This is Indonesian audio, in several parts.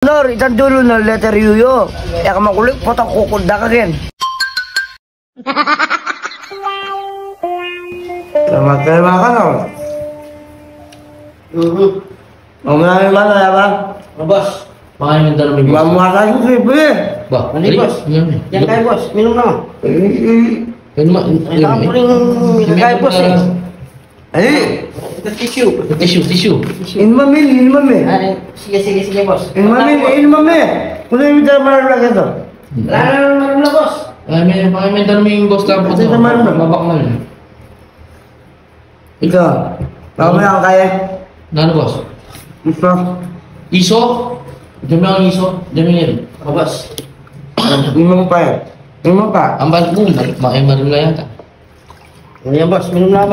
Nor, isang dulo na letter yuyo. Kaya ka makulit, potang kukulda ka rin. Selamat makan dong. Mau ngambil mana ya bang? Bos, makanya minta lebih Gak bos. mau makan sih, beli. Bah, Mandi, bos. Yang kayak bos, minum nama. Ini mah Yang tampurin minum kayak bos ya. Eh, Itu tisu. Tisu, tisu. ini mami. Nah, sige sige sige bos. Ini mami, ini mami. Kuno yung minta mana lagi to? Lalu lalu bos. Ay, may makanya minta lebih bos lang po. Kasi naman, no? Babak man. Ito. Baka mo yung kaya. Nano bos? Ito. Iso? Dami ang iso. Dami yan. Oh, bos. Imong pa yan. Imong pa. Ang balik mo, makaya marula yata. Iya bos, minum lah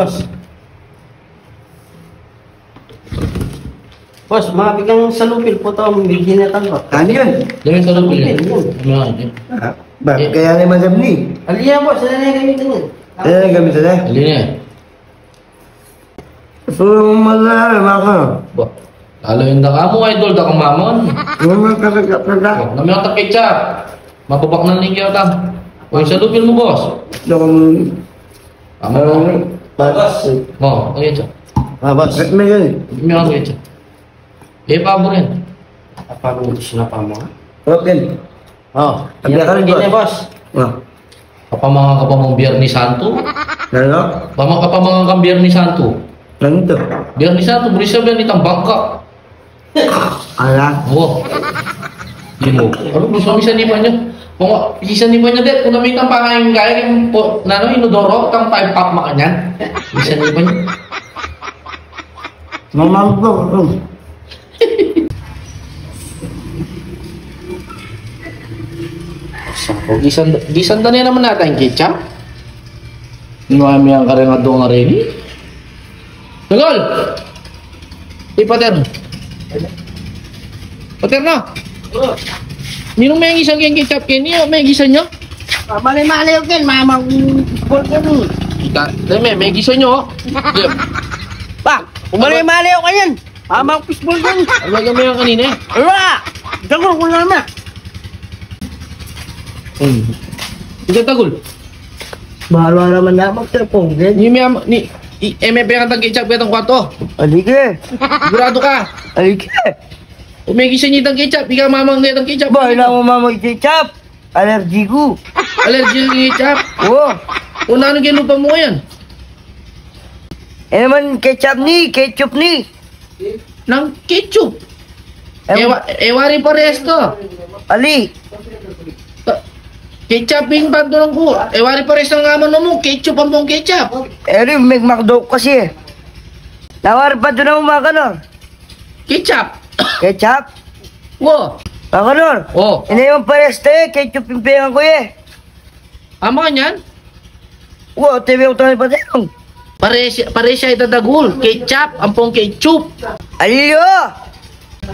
bos. Bos, mabigang salupil po to, bigyan na tanggap. Ano yun? Dami sa lupil yan. Dami ang yan. Ah, Bakit kaya naman sabi ni? Aliya bos, ano na yung gamitin yan? Yung gamit na? Dali na yan. So, malala ako. Ba? Lalo yung daka mo, idol, daka mamon. Yung mga kakakakaka. Oh, Nami ang takitsa. Mababak na ning kaya tam. O yung sa lupil mo, boss. Ito kong... Tama mo. Bos. Mo, ang kitsa. Ah, bos. Bakit may ganun? May Eh, pabor yan. Apa mo na pa mo? Okay. Oh, Sabi ka rin, yan bos. bos. Ah. Kapamanga ka pa mong Biyernes Santo. Ano? Pama kapamanga kang Biyernes Santo. Ano to? Biyernes Santo, buri sabi ni bangka. Ala. Oo. Di mo. Ano gusto kami sa nipa niya? Kung isa nipa niya det, kung namin kang pangayin kaya yung po, na ano, inodoro, kang five pack makanyan. Isa nipa niya. Mamang to. Sako. Gisan, gisan na naman natin, kitsa. Nuhami ang karang at doon na rin. Tugol! Ipater! Pater na! Oo. Ninong may gisang kayong ketchup kayo niyo? May gisan nyo? Ah, mali-mali yun kayo, mamang bol ko nun. Kita, may, may gisan nyo. Oh. Pa, mali-mali yun kayo. Mamang fishball ko nun. Ano gamay ang kanina eh? Wala! Dagol ko naman. Hmm. Ikan tagul. Bahala naman na magtrapong, gud. Ni miyam ni eh, MMP ang tag-ketchup gatong kwarto. Alige. Sigurado ka. Alige. Umigisa niya itang ketchup. Ikaw mamang nga itang ketchup. Bahala mo mamang ketchup. Allergy ko. Allergy ng ketchup? Oo. Una ano ginupa mo yan? Eh naman ketchup ni, ketchup ni. Nang ketchup? Ewa, ewa rin pares to. Ali. Ketchup yung pagdulang ko. Eh, wari pares ng naman mo. Ketchup ang buong ketchup. Eh, rin, may McDo kasi eh. Nawari pa doon ang umakalor. Ketchup. Ketchup? Wo. Makalor. Wo. Hindi yung pares tayo. Ketchup yung pingan ko eh. Ama ka niyan? Wo, TV ko tayo pa tayo. Pares, pares siya itadagul. Ketchup. Ang pong ketchup. Aliyo.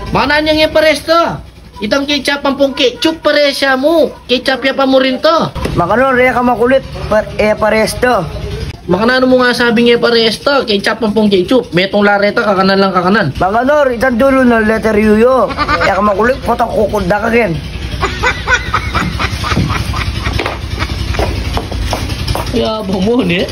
Manaan niya nga pares to. Itang ketchup ang pong ketchup pare siya mo. Ketchup ya pa mo rin to. Mga kanor, raya ka makulit. Par eh, pares to. Makanano mo nga sabi nga paresto, ketchup ang pong ketchup. Metong lareta, kakanan lang kakanan. Mga kanor, isang dulo na letter yuyo. Kaya ka makulit, potang kukulda ka rin. Ya, mo ni.